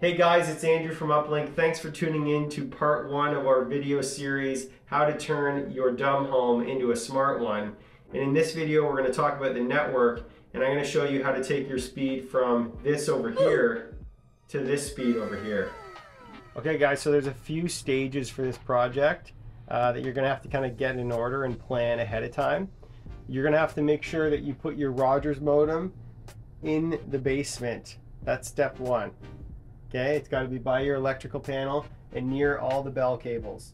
Hey guys, it's Andrew from Uplynk. Thanks for tuning in to part one of our video series, How to Turn Your Dumb Home into a Smart One. And in this video, we're going to talk about the network, and I'm going to show you how to take your speed from this over here to this speed over here. Okay guys, so there's a few stages for this project uh, that you're going to have to kind of get in order and plan ahead of time. You're going to have to make sure that you put your Rogers modem in the basement. That's step one. Okay, it's got to be by your electrical panel and near all the bell cables.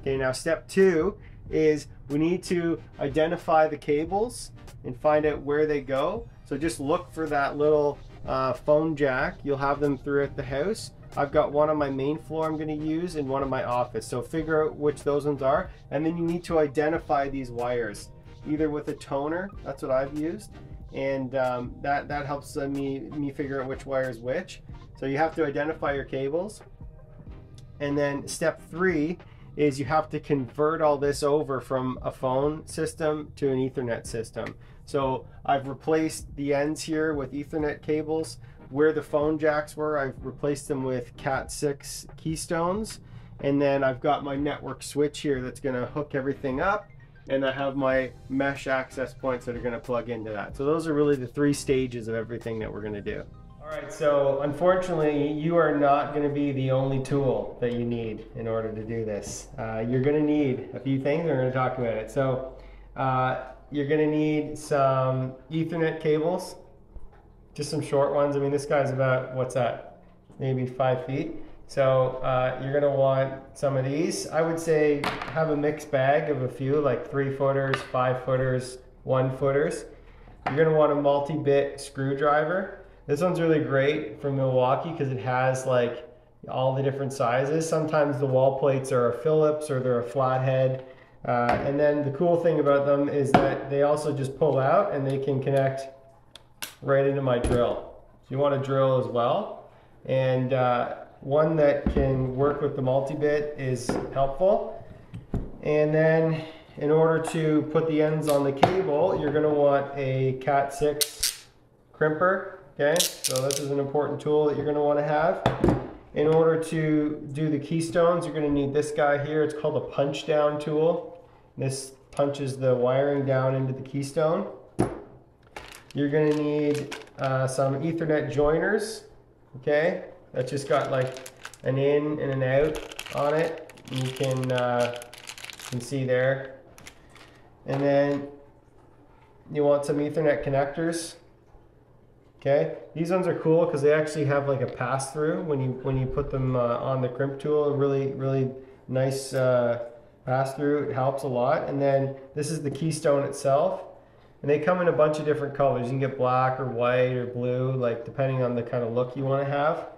Okay, now step two is we need to identify the cables and find out where they go. So just look for that little uh, phone jack. You'll have them throughout the house. I've got one on my main floor I'm going to use and one in my office. So figure out which those ones are. And then you need to identify these wires, either with a toner, that's what I've used, and um, that, that helps uh, me, me figure out which wire is which. So you have to identify your cables. And then step three is you have to convert all this over from a phone system to an ethernet system. So I've replaced the ends here with ethernet cables. Where the phone jacks were, I've replaced them with Cat6 keystones. And then I've got my network switch here that's gonna hook everything up. And I have my mesh access points that are gonna plug into that. So those are really the three stages of everything that we're gonna do. All right, so unfortunately, you are not going to be the only tool that you need in order to do this. Uh, you're going to need a few things, and we're going to talk about it. So uh, you're going to need some Ethernet cables, just some short ones. I mean, this guy's about, what's that, maybe five feet. So uh, you're going to want some of these. I would say have a mixed bag of a few, like three footers, five footers, one footers. You're going to want a multi-bit screwdriver. This one's really great from Milwaukee because it has like all the different sizes. Sometimes the wall plates are a Phillips or they're a flathead. Uh, and then the cool thing about them is that they also just pull out and they can connect right into my drill. So you want to drill as well. And uh, one that can work with the multi-bit is helpful. And then in order to put the ends on the cable, you're going to want a Cat 6 crimper Okay, so this is an important tool that you're going to want to have. In order to do the keystones, you're going to need this guy here. It's called a punch down tool. This punches the wiring down into the keystone. You're going to need uh, some Ethernet joiners. Okay, that's just got like an in and an out on it. You can, uh, you can see there. And then you want some Ethernet connectors. Okay, these ones are cool because they actually have like a pass through when you when you put them uh, on the crimp tool. Really really nice uh, pass through. It helps a lot. And then this is the keystone itself, and they come in a bunch of different colors. You can get black or white or blue, like depending on the kind of look you want to have.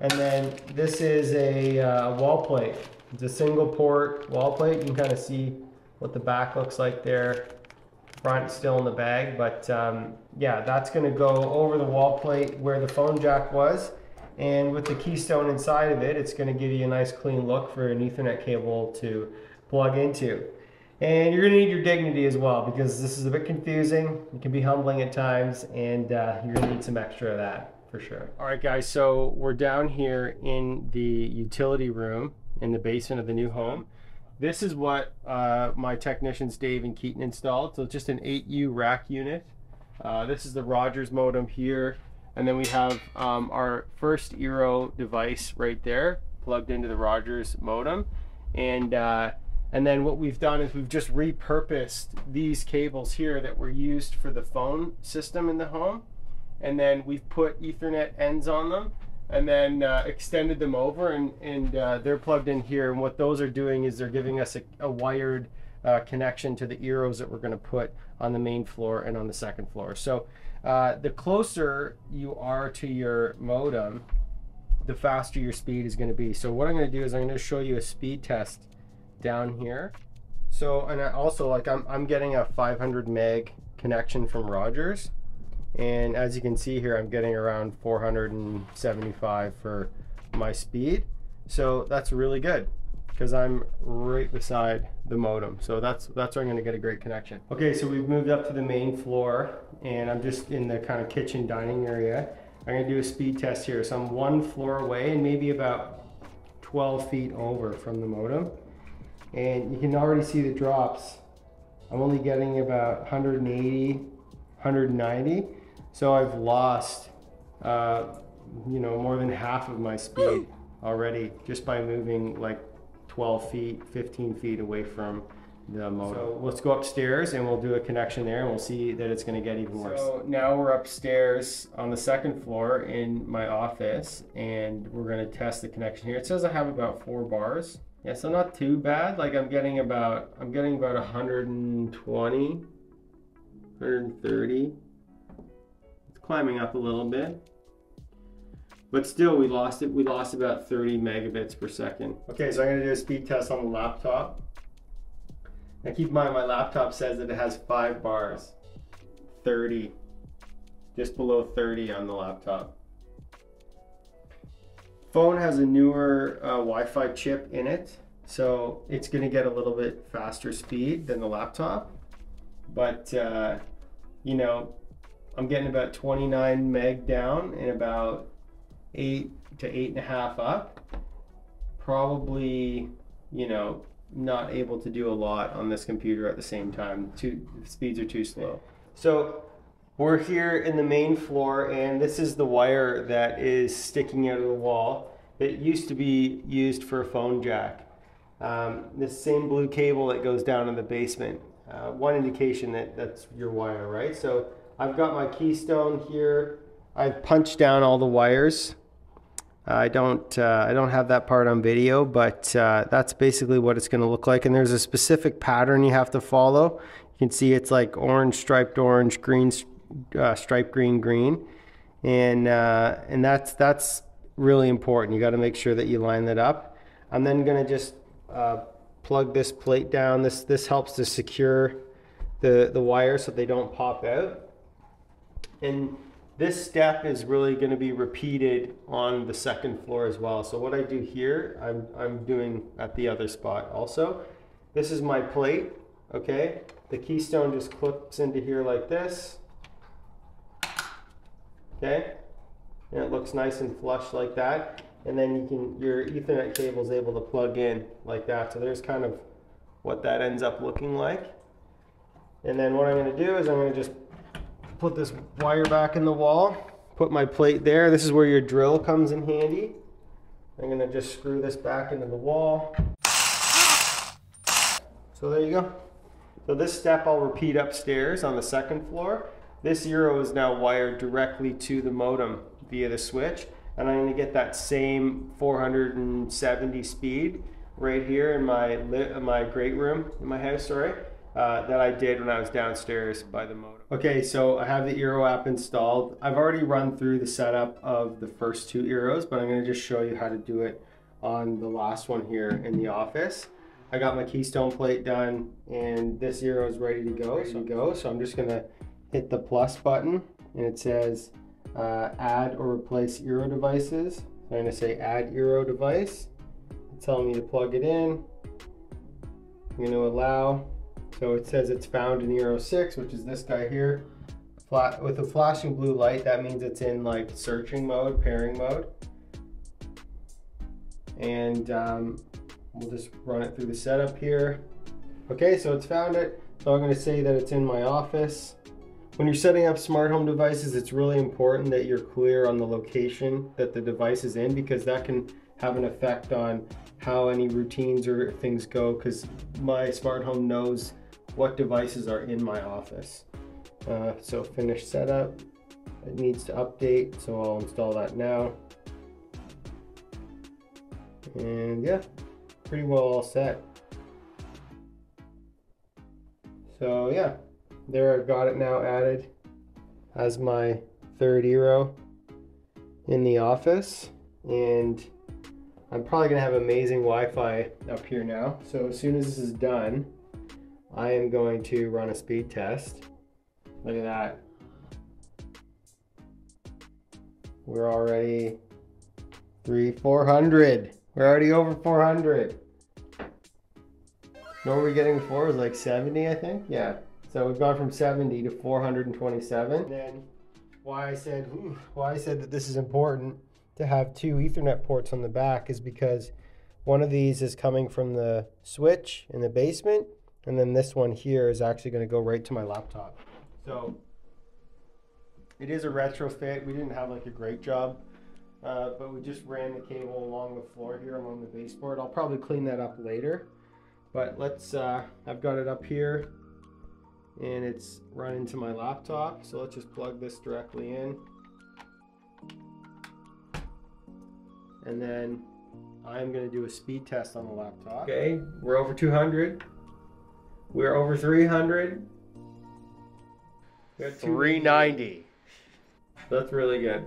And then this is a uh, wall plate. It's a single port wall plate. You can kind of see what the back looks like there front still in the bag, but um, yeah, that's gonna go over the wall plate where the phone jack was. And with the keystone inside of it, it's gonna give you a nice clean look for an ethernet cable to plug into. And you're gonna need your dignity as well because this is a bit confusing. It can be humbling at times and uh, you're gonna need some extra of that for sure. All right guys, so we're down here in the utility room in the basement of the new home. This is what uh, my technicians Dave and Keaton installed. So it's just an 8U rack unit. Uh, this is the Rogers modem here. And then we have um, our first Eero device right there plugged into the Rogers modem. And, uh, and then what we've done is we've just repurposed these cables here that were used for the phone system in the home. And then we've put ethernet ends on them and then uh, extended them over and, and uh, they're plugged in here. And what those are doing is they're giving us a, a wired uh, connection to the Eeros that we're going to put on the main floor and on the second floor. So uh, the closer you are to your modem the faster your speed is going to be. So what I'm going to do is I'm going to show you a speed test down here. So and I also like I'm, I'm getting a 500 meg connection from Rogers and as you can see here I'm getting around 475 for my speed so that's really good because I'm right beside the modem so that's that's where I'm going to get a great connection okay so we've moved up to the main floor and I'm just in the kind of kitchen dining area I'm gonna do a speed test here. So I'm one floor away and maybe about 12 feet over from the modem. And you can already see the drops. I'm only getting about 180, 190. So I've lost, uh, you know, more than half of my speed already just by moving like 12 feet, 15 feet away from the motor. So let's go upstairs and we'll do a connection there and we'll see that it's going to get even worse. So now we're upstairs on the second floor in my office and we're going to test the connection here. It says I have about four bars. Yeah, so not too bad. Like I'm getting about I'm getting about 120, 130. Climbing up a little bit. But still, we lost it. We lost about 30 megabits per second. Okay, so I'm gonna do a speed test on the laptop. Now keep in mind, my laptop says that it has five bars. 30, just below 30 on the laptop. Phone has a newer uh, Wi-Fi chip in it, so it's gonna get a little bit faster speed than the laptop. But, uh, you know, I'm getting about 29 meg down and about eight to eight and a half up. Probably, you know, not able to do a lot on this computer at the same time. Two speeds are too slow. So we're here in the main floor and this is the wire that is sticking out of the wall. It used to be used for a phone jack. Um, this same blue cable that goes down in the basement. Uh, one indication that that's your wire, right? So I've got my keystone here. I've punched down all the wires I don't uh, I don't have that part on video, but uh, that's basically what it's going to look like. And there's a specific pattern you have to follow. You can see it's like orange, striped orange, green, uh, striped green, green, and uh, and that's that's really important. You got to make sure that you line that up. I'm then going to just uh, plug this plate down. This this helps to secure the the wires so they don't pop out. And this step is really going to be repeated on the second floor as well. So what I do here, I'm, I'm doing at the other spot also. This is my plate, okay? The keystone just clips into here like this, okay? And it looks nice and flush like that. And then you can, your ethernet cable is able to plug in like that. So there's kind of what that ends up looking like. And then what I'm gonna do is I'm gonna just put this wire back in the wall, put my plate there. This is where your drill comes in handy. I'm gonna just screw this back into the wall. So there you go. So this step I'll repeat upstairs on the second floor. This Eero is now wired directly to the modem via the switch. And I'm gonna get that same 470 speed right here in my, my great room in my house, sorry uh, that I did when I was downstairs by the modem. Okay, so I have the Eero app installed. I've already run through the setup of the first two Eeros, but I'm gonna just show you how to do it on the last one here in the office. I got my keystone plate done and this Eero is ready to go. So go. So I'm just gonna hit the plus button and it says uh, add or replace Eero devices. So I'm gonna say add Eero device. It's telling me to plug it in. I'm gonna allow so it says it's found in Eero 6, which is this guy here. Flat, with a flashing blue light, that means it's in like searching mode, pairing mode. And um, we'll just run it through the setup here. Okay, so it's found it. So I'm gonna say that it's in my office. When you're setting up smart home devices, it's really important that you're clear on the location that the device is in because that can have an effect on how any routines or things go because my smart home knows what devices are in my office. Uh, so finish setup. It needs to update, so I'll install that now. And yeah, pretty well all set. So yeah, there I've got it now added as my third Eero in the office. And I'm probably gonna have amazing Wi-Fi up here now. So as soon as this is done, I am going to run a speed test. Look at that. We're already three, 400. We're already over 400. What were we getting before? It was like 70, I think? Yeah. So we've gone from 70 to 427. And then why I said why I said that this is important to have two Ethernet ports on the back is because one of these is coming from the switch in the basement, and then this one here is actually going to go right to my laptop. So it is a retrofit. We didn't have like a great job, uh, but we just ran the cable along the floor here along the baseboard. I'll probably clean that up later, but let's. Uh, I've got it up here, and it's running to my laptop. So let's just plug this directly in, and then I'm going to do a speed test on the laptop. Okay, we're over 200. We're over 300. We got 390. That's really good.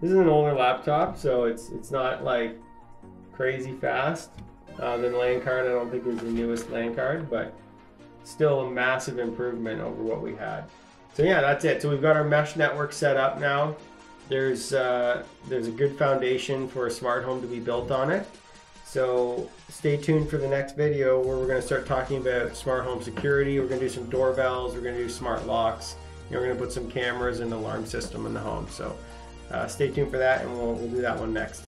This is an older laptop, so it's it's not like crazy fast. Uh, the LAN card, I don't think is the newest LAN card, but still a massive improvement over what we had. So yeah, that's it. So we've got our mesh network set up now. There's uh, there's a good foundation for a smart home to be built on it. So stay tuned for the next video where we're going to start talking about smart home security. We're going to do some doorbells. We're going to do smart locks. And we're going to put some cameras and alarm system in the home. So uh, stay tuned for that, and we'll, we'll do that one next.